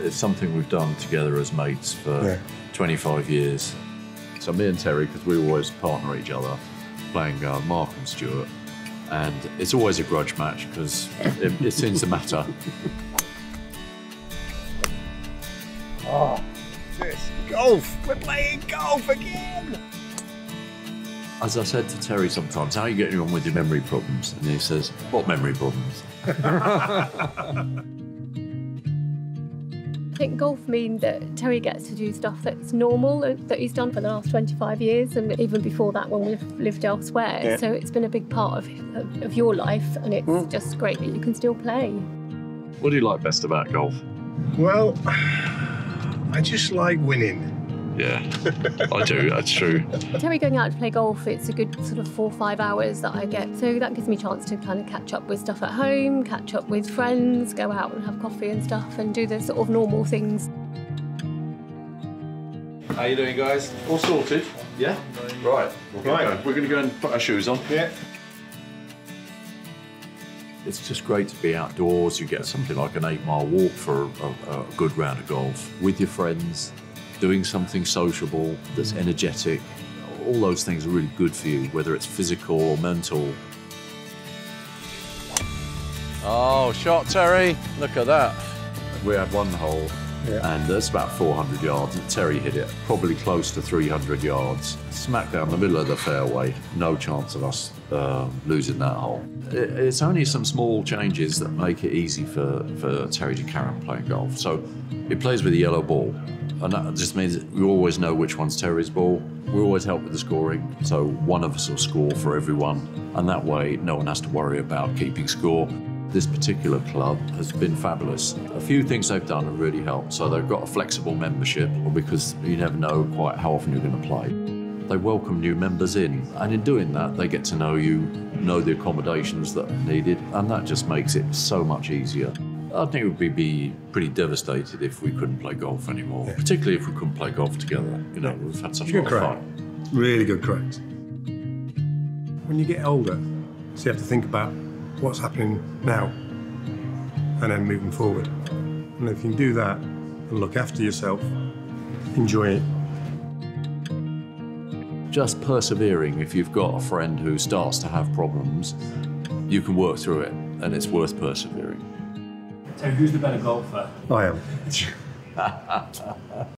It's something we've done together as mates for Yeah. 25 years. So me and Terry, because we always partner each other, playing uh, Mark and Stuart, and it's always a grudge match because it, it seems to matter. oh, This golf. We're playing golf again. As I said to Terry sometimes, how are you getting on with your memory problems? And he says, what memory problems? I think golf means that Terry gets to do stuff that's normal that he's done for the last 25 years and even before that when we've lived elsewhere. Yeah. So it's been a big part of, of, of your life and it's Mm. just great that you can still play. What do you like best about golf? Well, I just like winning. Yeah, I do. That's true. Terry going out to play golf, it's a good sort of four or five hours that I get. So that gives me a chance to kind of catch up with stuff at home, catch up with friends, go out and have coffee and stuff and do the sort of normal things. How you doing, guys? All sorted? Yeah. Right. Right. We're going to go and put our shoes on. Yeah. It's just great to be outdoors. You get something like an eight-mile walk for a, a good round of golf with your friends, doing something sociable that's energetic. All those things are really good for you, whether it's physical or mental. Oh, shot, Terry! Look at that. We had one hole, Yeah. and that's about 400 yards. And Terry hit it probably close to 300 yards, smack down the middle of the fairway. No chance of us um, losing that hole. It- It's only some small changes that make it easy for, for Terry to carry on playing golf. So he plays with a yellow ball, and that just means we always know which one's Terry's ball. We always help with the scoring, so one of us will score for everyone, and that way no one has to worry about keeping score. This particular club has been fabulous. A few things they've done have really helped. So they've got a flexible membership because you never know quite how often you're going to play. They welcome new members in, and in doing that, they get to know you, know the accommodations that are needed, and that just makes it so much easier. I think it would be, be pretty devastated if we couldn't play golf anymore, particularly if we couldn't play golf together. You know, we've had such a Good lot of fun. Really good cracks. When you get older, so you have to think about what's happening now and then moving forward. And if you can do that and look after yourself, enjoy it. just persevering. If you've got a friend who starts to have problems, you can work through it, and it's worth persevering. So who's the better golfer? I am.